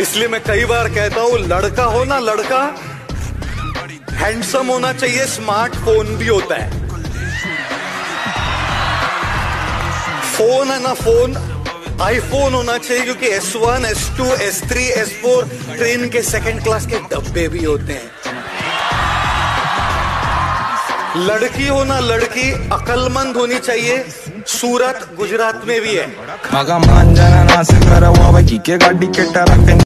इसलिए मैं कई बार कहता हूँ, लड़का हो ना लड़का हैंडसम होना चाहिए स्मार्टफ़ोन भी होता है। फ़ोन है ना फ़ोन आईफोन होना चाहिए, क्योंकि S one S two S three S four train के सेकंड क्लास के डब्बे भी होते हैं। लड़की हो ना लड़की, अकलमंद होनी चाहिए, सूरत गुजरात में भी है। मान जाना ना